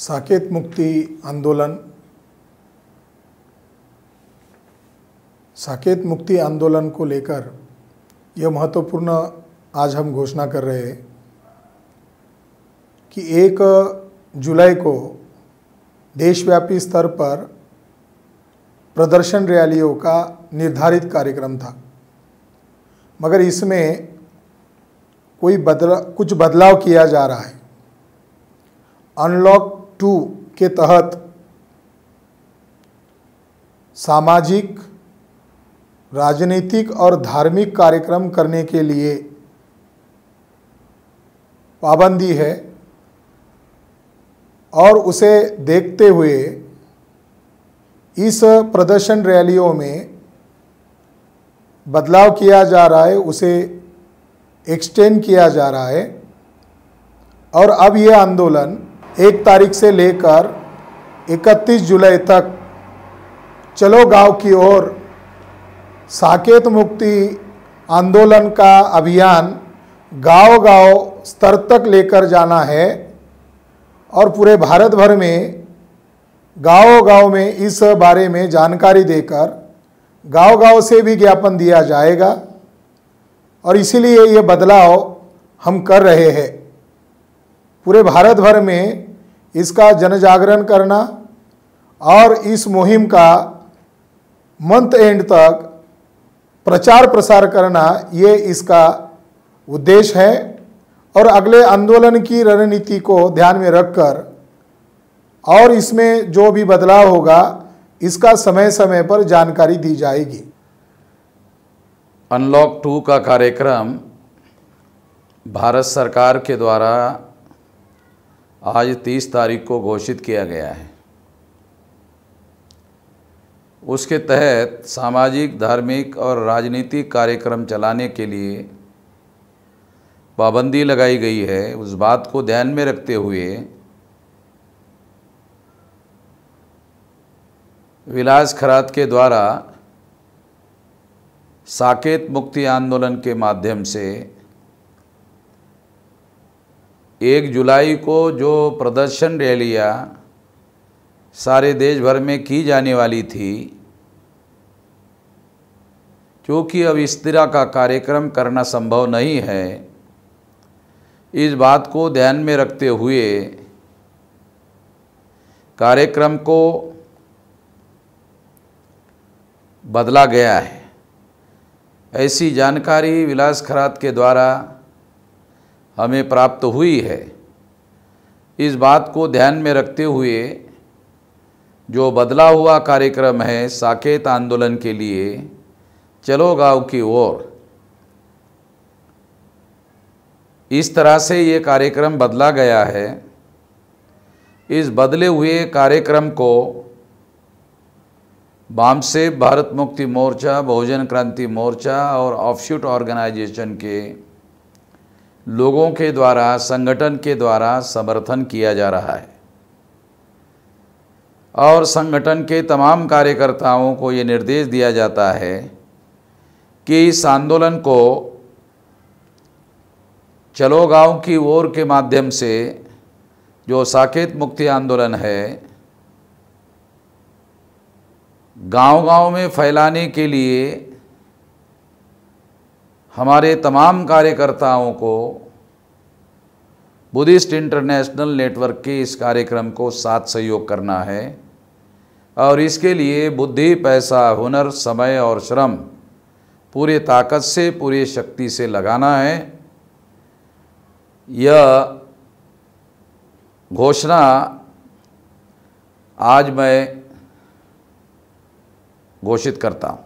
साकेत मुक्ति आंदोलन, साकेत मुक्ति आंदोलन को लेकर यह महत्वपूर्ण आज हम घोषणा कर रहे हैं कि एक जुलाई को देशव्यापी स्तर पर प्रदर्शन रैलियों का निर्धारित कार्यक्रम था। मगर इसमें कोई बदला, कुछ बदलाव किया जा रहा है। अनलॉक टू के तहत सामाजिक, राजनीतिक और धार्मिक कार्यक्रम करने के लिए पाबंदी है और उसे देखते हुए इस प्रदर्शन रैलियों में बदलाव किया जा रहा है, उसे एक्सटेंड किया जा रहा है और अब यह आंदोलन एक तारीख से लेकर 31 जुलाई तक चलो गाँव की ओर साकेत मुक्ति आंदोलन का अभियान गांव-गांव स्तर तक लेकर जाना है और पूरे भारत भर में गांव-गांव में इस बारे में जानकारी देकर गांव-गांव से भी ज्ञापन दिया जाएगा और इसीलिए ये बदलाव हम कर रहे हैं। पूरे भारत भर में इसका जन जागरण करना और इस मुहिम का मंथ एंड तक प्रचार प्रसार करना, ये इसका उद्देश्य है। और अगले आंदोलन की रणनीति को ध्यान में रखकर और इसमें जो भी बदलाव होगा, इसका समय समय पर जानकारी दी जाएगी। अनलॉक टू का कार्यक्रम भारत सरकार के द्वारा आज 30 तारीख को घोषित किया गया है। उसके तहत सामाजिक, धार्मिक और राजनीतिक कार्यक्रम चलाने के लिए पाबंदी लगाई गई है। उस बात को ध्यान में रखते हुए विलास खरात के द्वारा साकेत मुक्ति आंदोलन के माध्यम से एक जुलाई को जो प्रदर्शन रैलियाँ सारे देश भर में की जाने वाली थी, क्योंकि अब इस तरह का कार्यक्रम करना संभव नहीं है, इस बात को ध्यान में रखते हुए कार्यक्रम को बदला गया है। ऐसी जानकारी विलास खरात के द्वारा हमें प्राप्त हुई है। इस बात को ध्यान में रखते हुए जो बदला हुआ कार्यक्रम है साकेत आंदोलन के लिए चलो गाँव की ओर। इस तरह से ये कार्यक्रम बदला गया है। इस बदले हुए कार्यक्रम को बामसे भारत मुक्ति मोर्चा, बहुजन क्रांति मोर्चा और ऑफशूट ऑर्गेनाइजेशन के लोगों के द्वारा, संगठन के द्वारा समर्थन किया जा रहा है। और संगठन के तमाम कार्यकर्ताओं को ये निर्देश दिया जाता है कि इस आंदोलन को चलो गाँव की ओर के माध्यम से जो साकेत मुक्ति आंदोलन है, गांव-गांव में फैलाने के लिए हमारे तमाम कार्यकर्ताओं को बुद्धिस्ट इंटरनेशनल नेटवर्क के इस कार्यक्रम को साथ सहयोग करना है और इसके लिए बुद्धि, पैसा, हुनर, समय और श्रम पूरे ताकत से, पूरी शक्ति से लगाना है। यह घोषणा आज मैं घोषित करता हूँ।